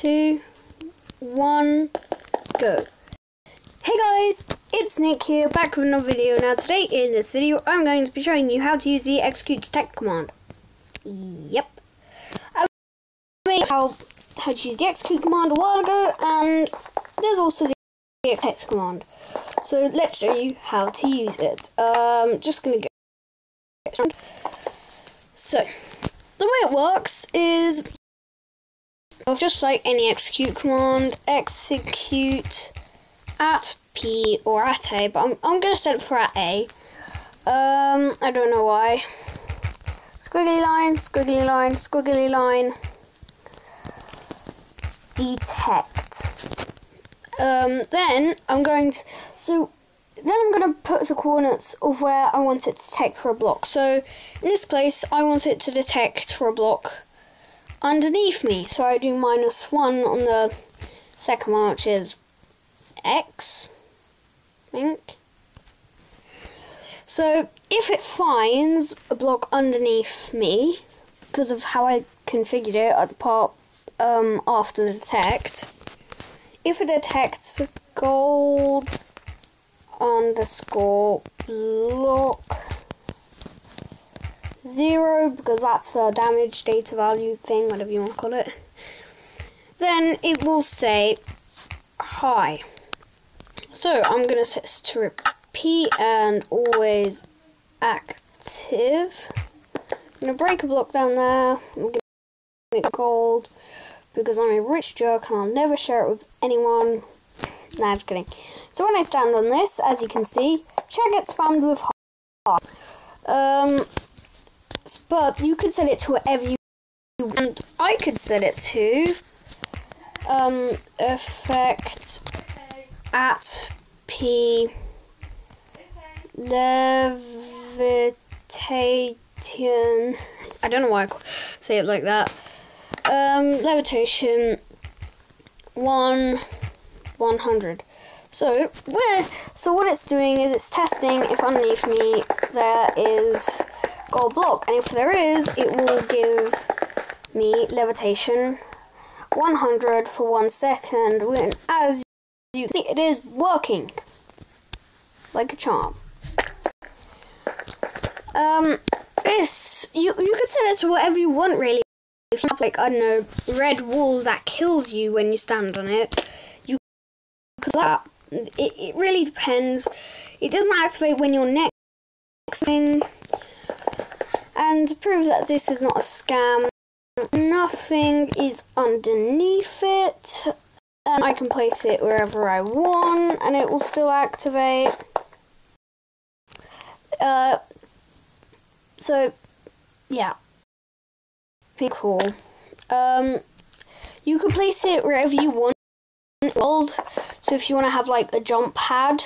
two, one, go. Hey guys, it's Nick here, back with another video. Now today in this video, I'm going to be showing you how to use the execute detect command. Yep. I made how, how to use the execute command a while ago, and there's also the text command. So let's show you how to use it. Um, just gonna go. So, the way it works is just like any execute command, execute at P or at A, but I'm, I'm going to set it for at A. Um, I don't know why. Squiggly line, squiggly line, squiggly line. Detect. Um, then I'm going to, so then I'm going to put the coordinates of where I want it to detect for a block. So in this place, I want it to detect for a block underneath me. So I do minus 1 on the second one, which is X, I think. So if it finds a block underneath me, because of how I configured it at the part um, after the detect, if it detects gold underscore block zero because that's the damage data value thing, whatever you want to call it, then it will say hi. So I'm going to set this to repeat and always active. I'm going to break a block down there. I'm going to make gold because I'm a rich jerk and I'll never share it with anyone. Nah, I'm just kidding. So when I stand on this, as you can see, chat gets spammed with heart. Um, but you could set it to whatever you want. I could set it to um, effect at P levitation. I don't know why I say it like that. Um, levitation one one hundred. So where so what it's doing is it's testing if underneath me there is gold block, and if there is, it will give me levitation 100 for one second. And as you see, it is working like a charm. Um, this you you can set it to whatever you want really. If you have like I don't know red wall that kills you when you stand on it, you could that. It it really depends. It doesn't activate when you're next thing. And to prove that this is not a scam, nothing is underneath it. Um, I can place it wherever I want and it will still activate. Uh, so, yeah. Be cool. Um, you can place it wherever you want. So if you want to have like a jump pad,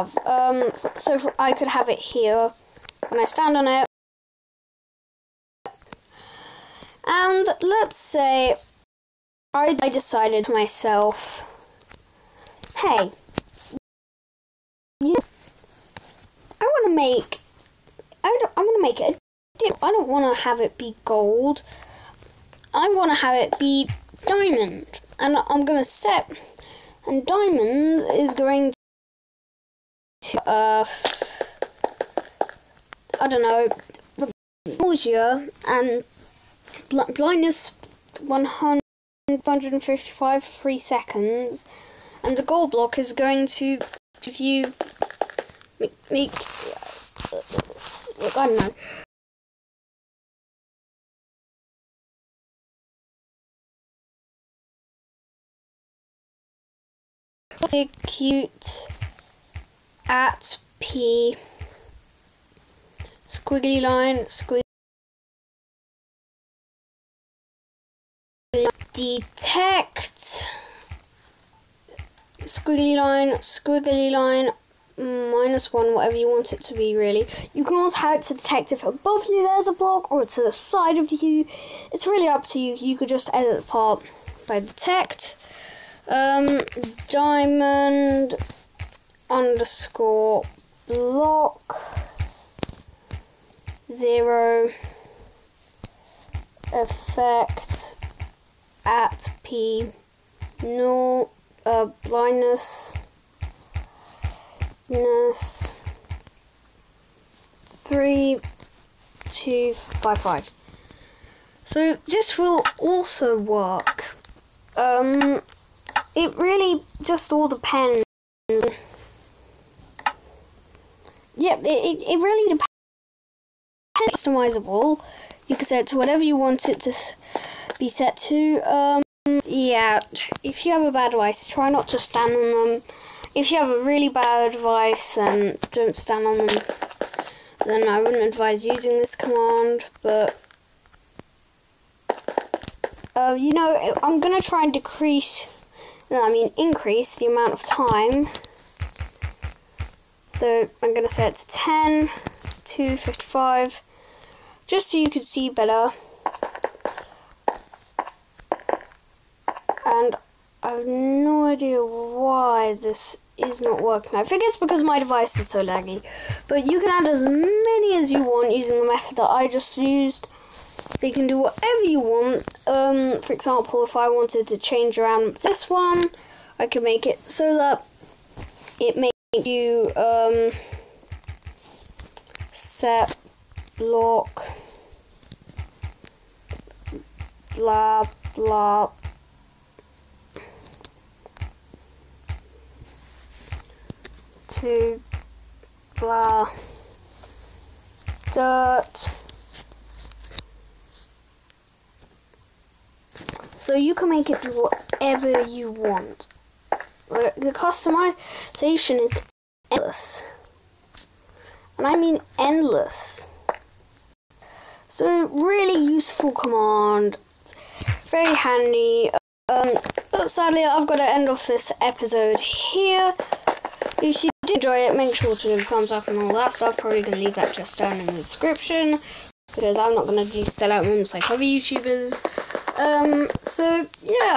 have. Um, so I could have it here when I stand on it. And let's say I, I decided to myself, hey, you, I want to make, I don't, I want to make it I don't want to have it be gold. I want to have it be diamond. And I'm going to set, and diamond is going uh, I don't know, nausea and bl blindness 155 for 3 seconds, and the gold block is going to give you, make, make I don't know. Cute at P. Squiggly line squiggly detect. Squiggly line squiggly line minus one whatever you want it to be really. You can also have it to detect if above you. There's a block or to the side of you. It's really up to you. You could just edit the part by detect. Um, diamond underscore block zero effect at p no uh, blindness ness three two five five. So this will also work. Um, it really just all depends. Yep, it, it, really depends. Customizable. You can set it to whatever you want it to be set to. Um, yeah, if you have a bad device, try not to stand on them. If you have a really bad device, then don't stand on them. Then I wouldn't advise using this command, but uh, you know, I'm going to try and decrease, no, I mean increase the amount of time. So I'm going to set it to 10 to 55, just so you can see better. And I have no idea why this is not working. I think it's because my device is so laggy. But you can add as many as you want using the method that I just used. So you can do whatever you want. Um, for example, if I wanted to change around this one, I could make it so that it makes you um, set block blah blah to blah dirt. So you can make it do whatever you want the customization is endless and I mean endless so really useful command very handy um, sadly I've got to end off this episode here if you did enjoy it, make sure to leave a thumbs up and all that stuff. Probably going to leave that just down in the description because I'm not going to do sellout moments like other YouTubers. Um, so, yeah.